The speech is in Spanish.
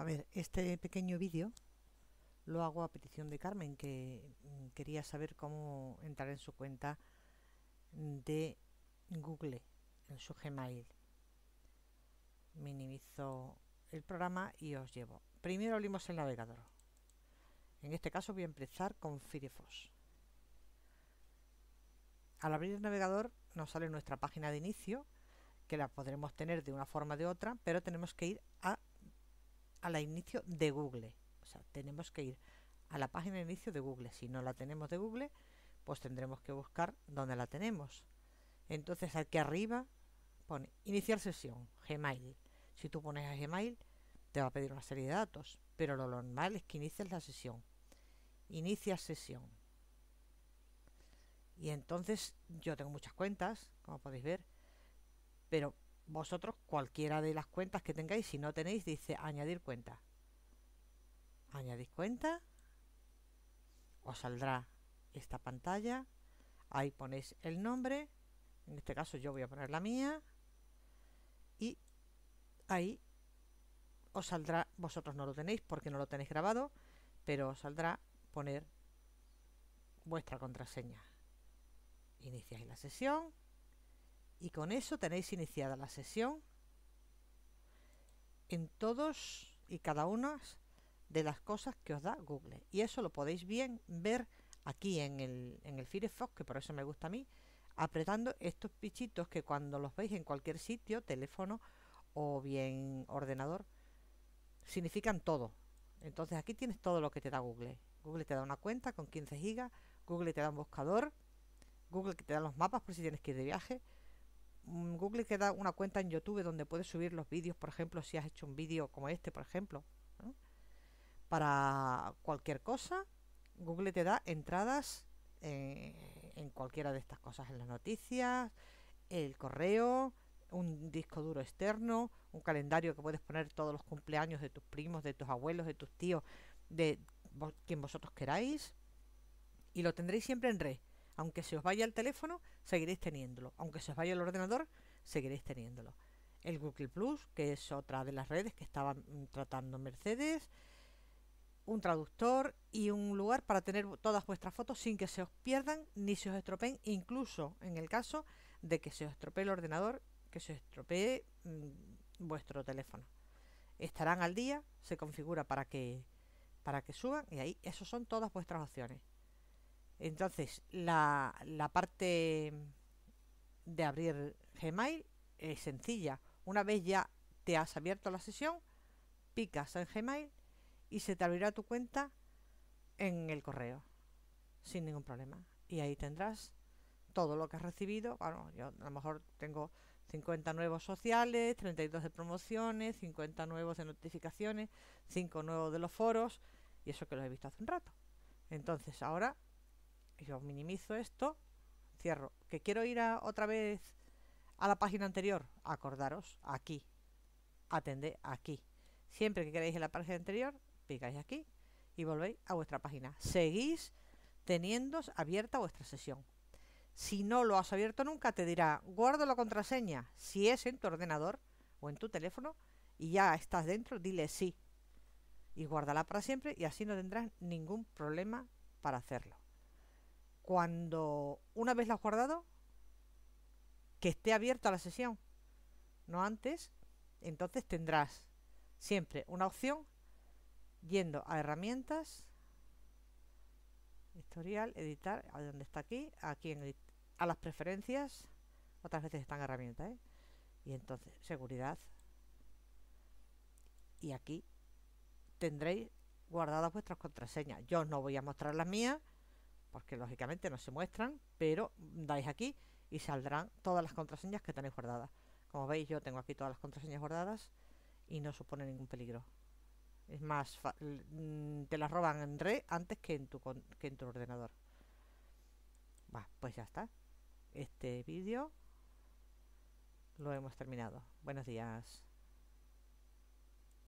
A ver, este pequeño vídeo lo hago a petición de Carmen, que mm, quería saber cómo entrar en su cuenta de Google, en su Gmail. Minimizo el programa y os llevo. Primero abrimos el navegador. En este caso voy a empezar con Firefox. Al abrir el navegador nos sale nuestra página de inicio, que la podremos tener de una forma o de otra, pero tenemos que ir a a la inicio de Google. O sea, tenemos que ir a la página de inicio de Google. Si no la tenemos de Google, pues tendremos que buscar dónde la tenemos. Entonces aquí arriba pone iniciar sesión, Gmail. Si tú pones a Gmail, te va a pedir una serie de datos, pero lo normal es que inicies la sesión. Inicia sesión. Y entonces yo tengo muchas cuentas, como podéis ver, pero vosotros cualquiera de las cuentas que tengáis, si no tenéis, dice añadir cuenta. Añadís cuenta, os saldrá esta pantalla, ahí ponéis el nombre, en este caso yo voy a poner la mía, y ahí os saldrá, vosotros no lo tenéis porque no lo tenéis grabado, pero os saldrá poner vuestra contraseña. Iniciáis la sesión, y con eso tenéis iniciada la sesión en todos y cada una de las cosas que os da Google. Y eso lo podéis bien ver aquí en el, en el Firefox, que por eso me gusta a mí, apretando estos pichitos que cuando los veis en cualquier sitio, teléfono o bien ordenador, significan todo. Entonces aquí tienes todo lo que te da Google. Google te da una cuenta con 15 gigas, Google te da un buscador, Google te da los mapas por si tienes que ir de viaje, Google te da una cuenta en YouTube donde puedes subir los vídeos, por ejemplo, si has hecho un vídeo como este, por ejemplo. Para cualquier cosa, Google te da entradas eh, en cualquiera de estas cosas, en las noticias, el correo, un disco duro externo, un calendario que puedes poner todos los cumpleaños de tus primos, de tus abuelos, de tus tíos, de quien vosotros queráis. Y lo tendréis siempre en red aunque se os vaya el teléfono, seguiréis teniéndolo. Aunque se os vaya el ordenador, seguiréis teniéndolo. El Google Plus, que es otra de las redes que estaban mm, tratando Mercedes. Un traductor y un lugar para tener todas vuestras fotos sin que se os pierdan ni se os estropeen, incluso en el caso de que se os estropee el ordenador, que se os estropee mm, vuestro teléfono. Estarán al día, se configura para que para que suban y ahí esos son todas vuestras opciones. Entonces, la, la parte de abrir Gmail es sencilla. Una vez ya te has abierto la sesión, picas en Gmail y se te abrirá tu cuenta en el correo sin ningún problema. Y ahí tendrás todo lo que has recibido. Bueno, yo a lo mejor tengo 50 nuevos sociales, 32 de promociones, 50 nuevos de notificaciones, 5 nuevos de los foros y eso que lo he visto hace un rato. Entonces ahora yo minimizo esto, cierro. ¿Que quiero ir a, otra vez a la página anterior? Acordaros, aquí. Atende aquí. Siempre que queráis en la página anterior, picáis aquí y volvéis a vuestra página. Seguís teniendo abierta vuestra sesión. Si no lo has abierto nunca, te dirá, guardo la contraseña. Si es en tu ordenador o en tu teléfono y ya estás dentro, dile sí. Y guárdala para siempre y así no tendrás ningún problema para hacerlo cuando una vez la has guardado, que esté abierta la sesión, no antes, entonces tendrás siempre una opción yendo a herramientas, historial, editar, a donde está aquí, aquí en a las preferencias, otras veces están herramientas, ¿eh? y entonces seguridad, y aquí tendréis guardadas vuestras contraseñas. Yo no voy a mostrar las mías porque lógicamente no se muestran, pero dais aquí y saldrán todas las contraseñas que tenéis guardadas. Como veis yo tengo aquí todas las contraseñas guardadas y no supone ningún peligro. Es más, mm, te las roban en red antes que en tu, que en tu ordenador. Va, pues ya está. Este vídeo lo hemos terminado. Buenos días.